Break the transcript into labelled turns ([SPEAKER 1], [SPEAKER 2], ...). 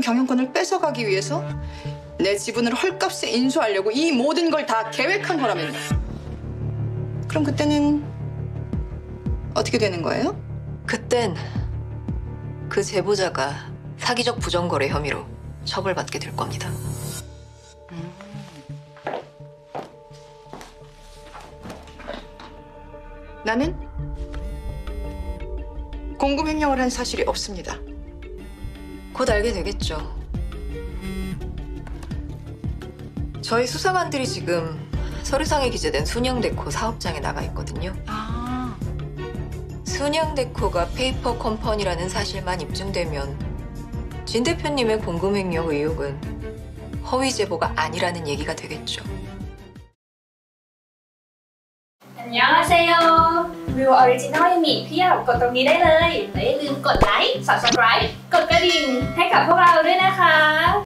[SPEAKER 1] 경영권을 뺏어가기 위해서 내 지분을 헐값에 인수하려고 이 모든 걸 다 계획한 거라면요. 그럼 그때는 어떻게 되는 거예요?
[SPEAKER 2] 그땐 그 제보자가 사기적 부정거래 혐의로 처벌받게 될 겁니다.
[SPEAKER 1] 나는 공금 횡령을 한 사실이 없습니다.
[SPEAKER 2] 곧 알게 되겠죠. 저희 수사관들이 지금 서류상에 기재된 순영데코 사업장에 나가 있거든요.
[SPEAKER 1] 아,
[SPEAKER 2] 순영데코가 페이퍼 컴퍼니라는 사실만 입증되면 진 대표님의 공금횡령 의혹은 허위 제보가 아니라는 얘기가 되겠죠.
[SPEAKER 3] 안녕하세요 วิวออริจินอลยังมีอีกเพียบกดตรงนี้ได้เลยและอย่าลืมกดไลค์ subscribe กดกระดิ่งให้กับพวกเราด้วยนะคะ